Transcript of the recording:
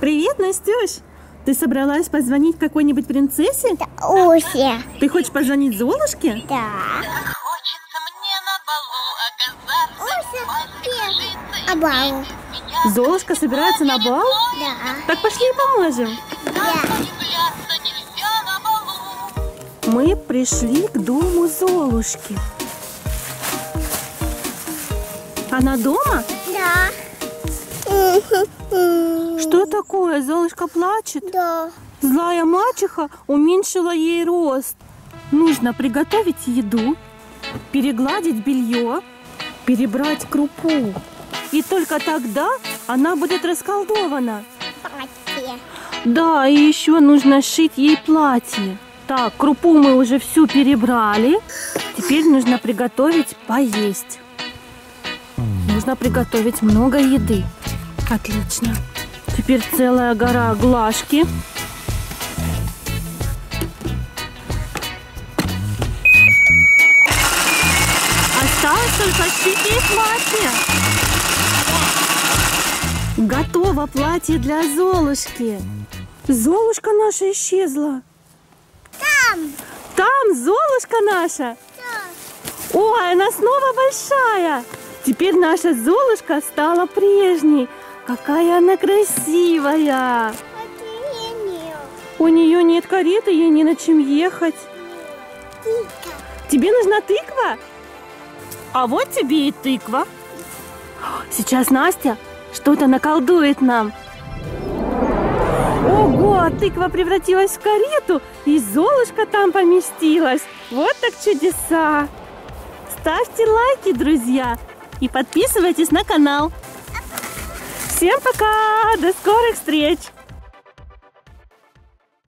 Привет, Настюш! Ты собралась позвонить какой-нибудь принцессе? Уся. Ты хочешь позвонить Золушке? Да. Хочется мне на балу оказаться. Уся, Мальчик А бал? меня Золушка собирается на бал? Да. Так пошли поможем. Да. влюбляться нельзя на балу. Мы пришли к дому Золушки. Она дома? Да. Что такое? Золушка плачет? Да. Злая мачеха уменьшила ей рост. Нужно приготовить еду, перегладить белье, перебрать крупу. И только тогда она будет расколдована. Платье. Да, и еще нужно сшить ей платье. Так, крупу мы уже всю перебрали. Теперь нужно приготовить поесть. Нужно приготовить много еды. Отлично. Теперь целая гора глажки. Осталось только ей платье. Готово платье для Золушки. Золушка наша исчезла. Там. Там Золушка наша. Да. Ой, она снова большая. Теперь наша Золушка стала прежней. Какая она красивая. У нее нет кареты, ей не на чем ехать. Тика. Тебе нужна тыква? А вот тебе и тыква. Сейчас Настя что-то наколдует нам. Ого, тыква превратилась в карету, и Золушка там поместилась. Вот так чудеса. Ставьте лайки, друзья, и подписывайтесь на канал. Всем пока, до скорых встреч!